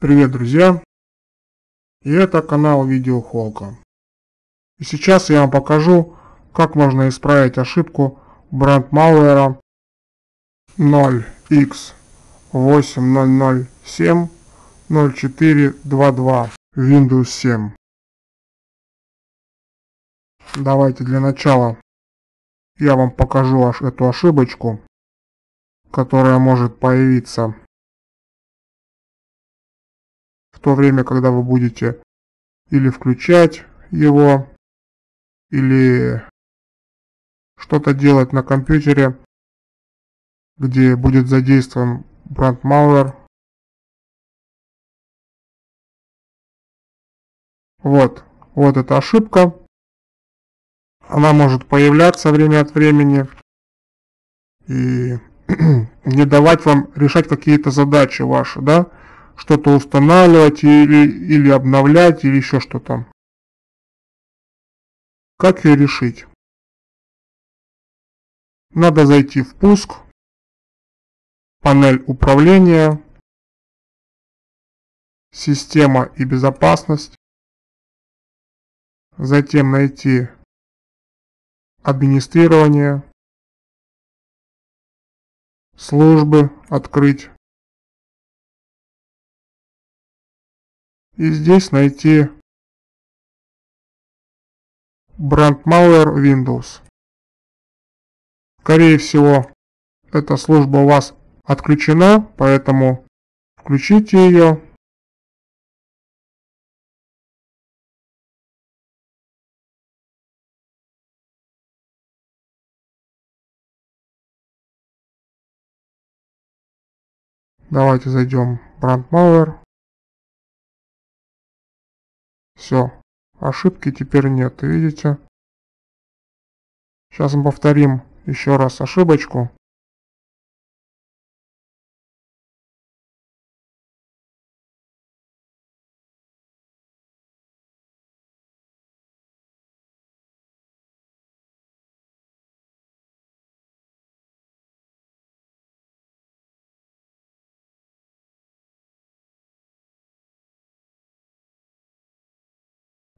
Привет, друзья! И это канал Видеохолка. И сейчас я вам покажу, как можно исправить ошибку бренд малвера 0x8007 0422 Windows 7. Давайте для начала я вам покажу аж эту ошибочку, которая может появиться в то время, когда вы будете или включать его, или что-то делать на компьютере, где будет задействован malware. Вот, вот эта ошибка. Она может появляться время от времени и не давать вам решать какие-то задачи ваши, да, что-то устанавливать или, или обновлять, или еще что-то. Как ее решить? Надо зайти в пуск, панель управления, система и безопасность, затем найти администрирование, службы открыть, и здесь найти Malware Windows. Скорее всего, эта служба у вас отключена, поэтому включите ее. Давайте зайдем в Malware. Все, ошибки теперь нет, видите? Сейчас мы повторим еще раз ошибочку.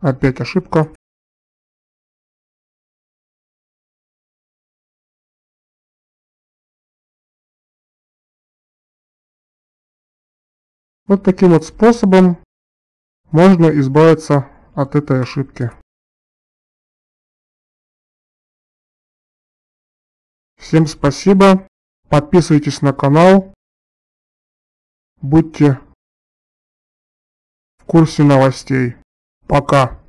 Опять ошибка. Вот таким вот способом можно избавиться от этой ошибки. Всем спасибо. Подписывайтесь на канал. Будьте в курсе новостей. Пока.